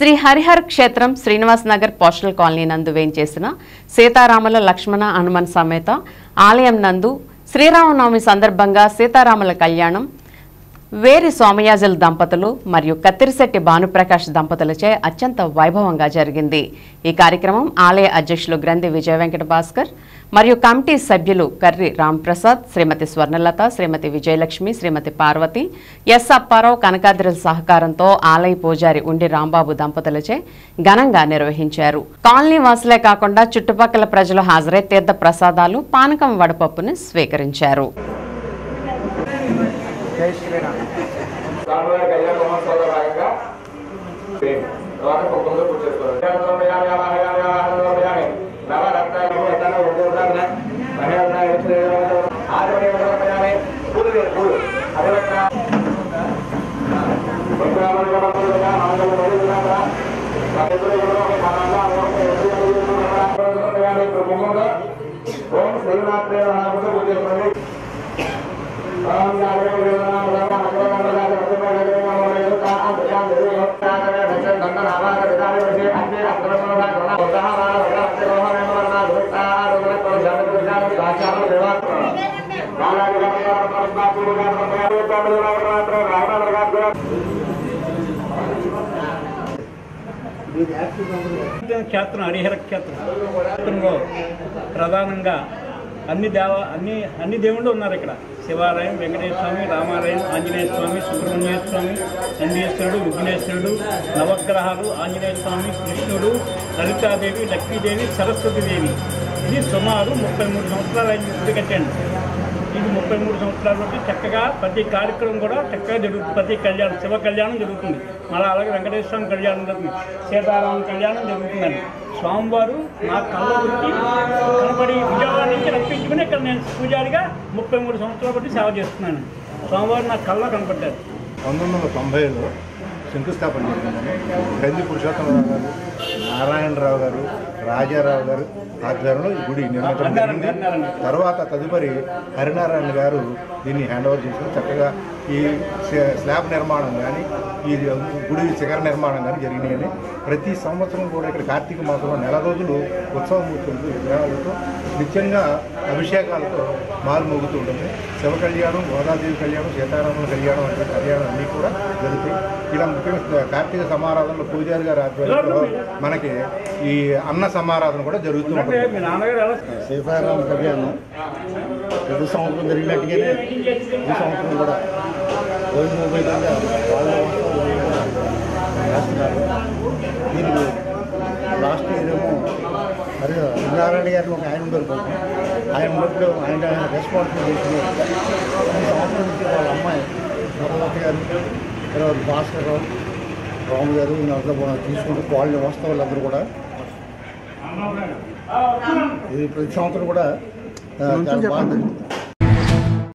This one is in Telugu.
శ్రీ హరిహర్ క్షేత్రం శ్రీనివాస్ నగర్ పోస్టల్ కాలనీ నందు వేయించేసిన సీతారాముల లక్ష్మణ హనుమన్ సమేత ఆలయం నందు శ్రీరామనవమి సందర్భంగా సీతారాముల కళ్యాణం వేరి సోమయాజుల దంపతులు మరియు కత్తిరిశెట్టి భానుప్రకాష్ దంపతులచే అత్యంత వైభవంగా జరిగింది. ఈ కార్యక్రమం ఆలయ అధ్యక్షులు గ్రంథి విజయ వెంకట భాస్కర్ మరియు కమిటీ సభ్యులు కర్రి రాంప్రసాద్ శ్రీమతి స్వర్ణలత శ్రీమతి విజయలక్ష్మి శ్రీమతి పార్వతి ఎస్ అప్పారావు కనకాద్రి సహకారంతో ఆలయ పూజారి ఉండి రాంబాబు దంపతులచే ఘనంగా నిర్వహించారు. కాలనీ వాసులే కాకుండా చుట్టుపక్కల ప్రజలు హాజరై తీర్థ ప్రసాదాలు పానకం వడపప్పును స్వీకరించారు. జై శ్రీరామ్ రాముల కళ్యాణ మహోత్సవంలో భాగంగా తర్వాత కుటుంబంలో పూజ చేసుకోవాలి నవరత్నాలు రత్నాలు ఉద్యోగాలు ఆదివారి పూలు పూలు అదే ఓం శ్రీనాథే పూజ చేసుకోండి క్షేత్రం హరిహర క్షేత్రం క్షేత్రంలో ప్రధానంగా అన్ని దేవ అన్ని అన్ని దేవుళ్ళు ఉన్నారు ఇక్కడ. శివాలయం వెంకటేశ్వర స్వామి రామాలయం ఆంజనేయ స్వామి సుబ్రహ్మణ్య స్వామి చంద్రేశ్వరుడు విఘ్నేశ్వరుడు నవగ్రహాలు ఆంజనేయ స్వామి కృష్ణుడు లలితాదేవి లక్ష్మీదేవి సరస్వతీదేవి. ఇది సుమారు ముప్పై మూడు సంవత్సరాలు అయింది గుడి కట్టండి. ఇది ముప్పై మూడు సంవత్సరాల బట్టి చక్కగా ప్రతి కార్యక్రమం కూడా చక్కగా జరుగుతుంది. ప్రతి కళ్యాణం శివ కళ్యాణం జరుగుతుంది. మళ్ళీ అలాగే వెంకటేశ్వర స్వామి కళ్యాణం జరుగుతుంది. సీతారామ కళ్యాణం జరుగుతుందండి. స్వామివారు నా కళ్ళ గురించి కనబడి విజయవాడ నుంచి రప్పించుకుని ఇక్కడ నేను పూజారిగా ముప్పై మూడు సంవత్సరాల బట్టి సేవ చేస్తున్నాను స్వామివారు నా కళ్ళ కనపడ్డారు. పంతొమ్మిది వందల తొంభైలో శంకుస్థాపన జరిగిందని గంది పురుషోత్తమరావు గారు నారాయణరావు గారు రాజారావు గారు ఆధ్వర్యంలో ఈ గుడి నిర్మించడం జరిగింది. తర్వాత తదుపరి హరినారాయణ గారు దీన్ని హ్యాండ్ ఓవర్ చేసి చక్కగా ఈ స్లా- స్లాబ్ నిర్మాణం కానీ ఈ గుడి శిఖర నిర్మాణం కానీ జరిగినాయని ప్రతి సంవత్సరం కూడా ఇక్కడ కార్తీక మాసంలో నెల రోజులు ఉత్సవమూర్తులతో విగ్రహాలతో నిత్యంగా అభిషేకాలతో మారుమోగుతూ ఉంటుంది. శివ కళ్యాణం గోదాదేవి కళ్యాణం సీతారాముల కళ్యాణం వంటి కళ్యాణం అన్నీ కూడా జరుగుతాయి. ఇలా ముఖ్యంగా కార్తీక సమారాధనలో పూజారి గారి ఆధ్వర్యంలో మనకి ఈ అన్న సమారాధన కూడా జరుగుతూ అంటే ఉంటుంది సీతారామ కళ్యాణం. ప్రతి సంవత్సరం జరిగినట్టుగానే ఈ సంవత్సరం కూడా వైభవంగా వాళ్ళ వేస్తున్నారు దీనికి లాస్ట్ ఇయర్ ఏమో మరి నారాయణ గారిని ఒక ఆయన ఉండరు ఆయన ఉన్నప్పుడు ఆయన రెస్పాన్సిబిలిటీ చేసిన ఈ సంవత్సరం నుంచి వాళ్ళ అమ్మాయి భగవతి గారు తర్వాత భాస్కర్ రావు రాము గారు వీళ్ళంతా తీసుకుంటూ వాళ్ళని వస్తా వాళ్ళందరూ కూడా ఇది ప్రతి సంవత్సరం కూడా Các 的